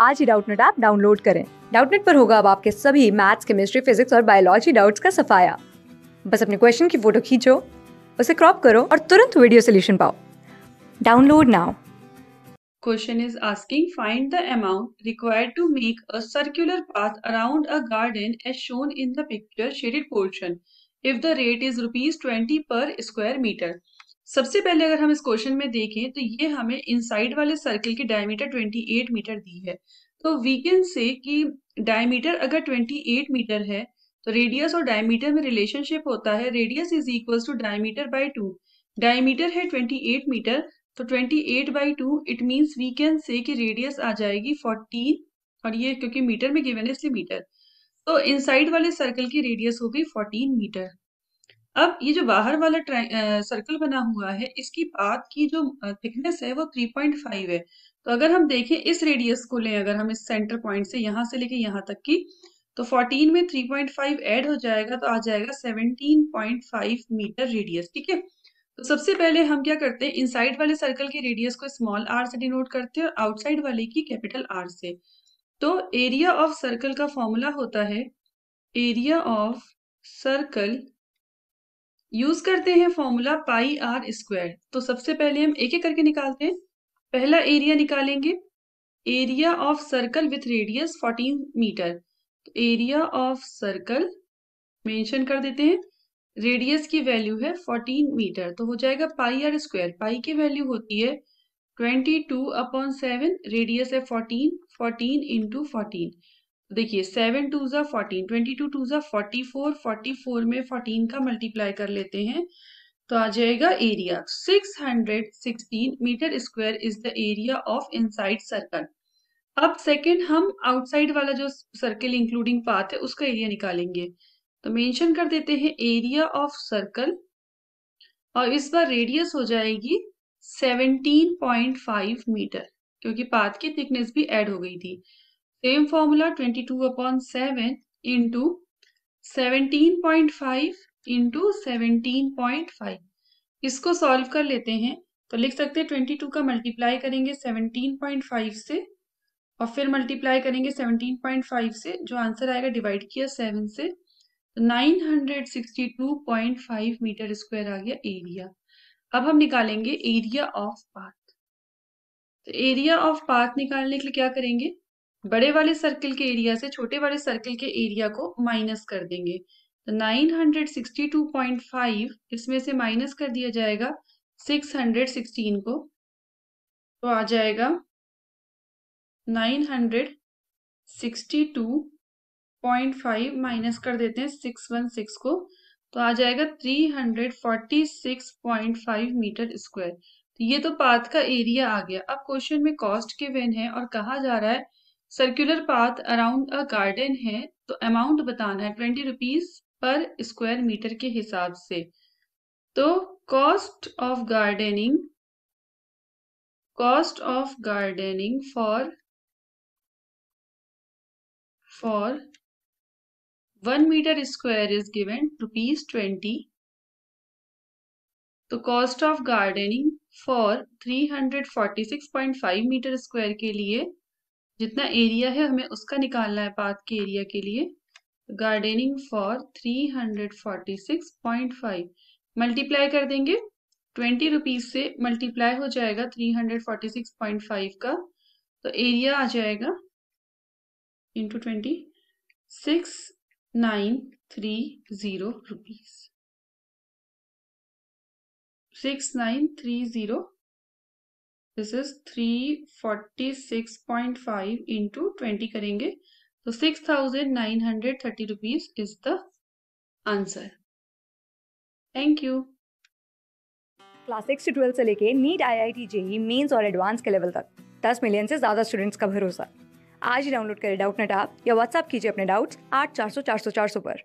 आज ही Doubtnut app download करें डाउटनेट पर होगा अब आपके सभी मैथ्स केमिस्ट्री फिजिक्स और बायोलॉजी डाउट्स का सफाया बस अपने क्वेश्चन की फ़ोटो खींचो उसे क्रॉप करो और तुरंत वीडियो सोल्यूशन पाओ download now Question is asking find the amount required to make a circular path around a garden as shown in the picture shaded portion if the rate is rupees 20 per square meter. सबसे पहले अगर हम इस question में देखें तो ये हमें इनसाइड वाले सर्कल की डायमीटर 28 मीटर दी है। तो वी कैन से कि डायमीटर अगर 28 मीटर है तो रेडियस और डायमीटर में रिलेशनशिप होता है। Radius is equals to diameter by two diameter है 28 मीटर तो 28 by two it means we can say कि रेडियस आ जाएगी 14 और ये क्योंकि मीटर में गिवन है, इसलिए मीटर तो इनसाइड वाले सर्कल की रेडियस हो गई 14 मीटर अब ये जो बाहर वाला सर्कल बना हुआ है, इसकी पाथ की जो थिकनेस है वो 3.5 है। तो अगर हम देखें इस रेडियस को लें, अगर हम इस सेंटर पॉइंट से यहाँ से लेके यहाँ तक की तो 14 में 3.5 ऐड हो जाएगा तो आ जाएगा 17.5 मीटर रेडियस ठीक है? तो सबसे पहले हम क्या करते हैं इनसाइड वाले सर्कल की रेडियस को स्मॉल आर से डिनोट करते हैं और आउटसाइड वाले की कैपिटल आर से। तो एरिया ऑफ़ सर्कल का फॉर्मूला होता है एरिया ऑफ़ सर्कल यूज़ करते हैं फॉर्मूला पाई आर स्क्वायर तो सबसे पहले हम एक एक करके निकालते हैं। पहला एरिया निकालेंगे। Area of circle with radius 14 meter तो एरिया ऑफ़ सर्कल मेंशन कर देते हैं। रेडियस की वैल्यू है 14 मीटर तो हो जाएगा पाई आर स्क्वायर पाई की वैल्यू होती है 22 टू अपॉन सेवन रेडियस है 14 14 इंटू फोर्टीन देखिए सेवन टू ज़ा फोर्टीन ट्वेंटी टू टू ज़ा फोर्टी फोर फोर्टी फोर में फोर्टीन का मल्टीप्लाई कर लेते हैं तो आ जाएगा area six hundred sixteen meter square is the area of inside circle अब सेकेंड हम आउटसाइड वाला जो सर्कल इंक्लूडिंग पाथ है, उसका एरिया निकालेंगे। तो मेंशन कर देते हैं एरिया ऑफ़ सर्कल और इस बार रेडियस हो जाएगी 17.5 मीटर क्योंकि पाथ की थिकनेस भी ऐड हो गई थी। Same formula 22 two upon seven into seventeen point five into seventeen point five इसको सॉल्व कर लेते हैं तो लिख सकते हैं 22 का मल्टीप्लाई करेंगे 17.5 से, और फिर मल्टीप्लाई करेंगे 17.5 से, जो आंसर आएगा डिवाइड किया 7 से 962.5 मीटर स्क्वायर आ गया एरिया अब हम निकालेंगे एरिया ऑफ़ पाथ तो एरिया ऑफ़ पाथ निकालने के लिए क्या करेंगे? बड़े वाले सर्कल के एरिया से छोटे वाले सर्कल के एरिया को माइनस कर देंगे। तो 962.5 इसमें से माइनस कर दिया जाएगा। 616 को तो आ जाएगा 962 पॉइंट फाइव माइनस कर देते हैं सिक्स वन सिक्स को। तो आ जाएगा three hundred forty six point five meter square तो ये तो पाथ का एरिया आ गया। अब क्वेश्चन में कॉस्ट के वेन है और कहा जा रहा है? Circular path around a garden है तो अमाउंट बताना है twenty rupees per square meter के हिसाब से। तो cost of gardening cost of gardening for for 1 meter square is given rupees 20 तो cost of gardening for 346.5 meter square के लिए जितना एरिया है हमें उसका निकालना है पाथ के एरिया के लिए। गार्डनिंग फॉर 346.5 मल्टीप्लाई कर देंगे। ट्वेंटी रुपीज़ से मल्टीप्लाई हो जाएगा 346.5 का। तो एरिया आ जाएगा into twenty six nine three zero rupees six nine three zero this is three forty six point five into twenty करेंगे। तो six thousand nine hundred thirty rupees is the answer thank you class six से twelfth से लेके NEET I I T JEE mains और advance के level तक। दस million से ज़्यादा स्टूडेंट्स का भरोसा। आज ही डाउनलोड करें डाउट नेट आप या व्हाट्सअप कीजिए अपने डाउट्स आठ चार सौ चार सौ चार सौ पर।